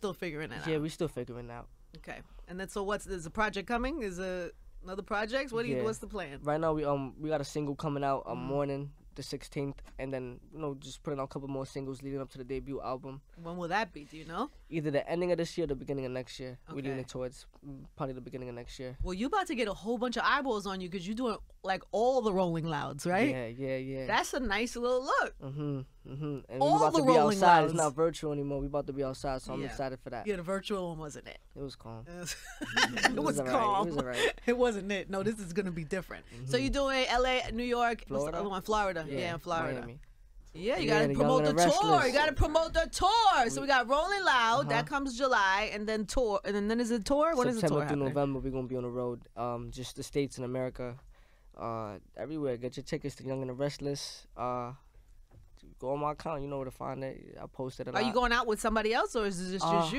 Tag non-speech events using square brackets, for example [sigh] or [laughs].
still figuring it Yeah, out. we still figuring it out. Okay. And then so what's is a project coming? Is a another project? What do you Yeah. what's the plan? Right now we um we got a single coming out Mm. a morning the 16th, and then you know just putting out a couple more singles leading up to the debut album. When will that be? Do you know? Either the ending of this year or the beginning of next year. We're Okay. leaning towards mm, probably the beginning of next year. Well, you about to get a whole bunch of eyeballs on you because you're doing like all the Rolling Louds, right? Yeah, yeah, yeah. That's a nice little look. Mm-hmm. Mm-hmm. And All we about the to be Rolling outside. It's not virtual anymore. We about to be outside, so I'm Yeah. excited for that. Yeah, the virtual one wasn't it. It was calm. it was, [laughs] [laughs] was alright, it calm. was alright. [laughs] It wasn't it. No, this is gonna be different. So you're doing L.A., New York, Florida? other one? Florida. Yeah, in Florida. Miami. Yeah, you Yeah, gotta promote the the tour. You gotta promote the tour. So we got Rolling Loud. That Uh-huh. comes July, and then tour, and then, then is it tour? When is the September tour through happening? November, we're gonna be on the road. Um, just the states in America, uh, everywhere. Get your tickets to Young and the Restless. Uh, go on my account. You know where to find it. I posted it. Are you going out with somebody else, or is this just, Uh, just you?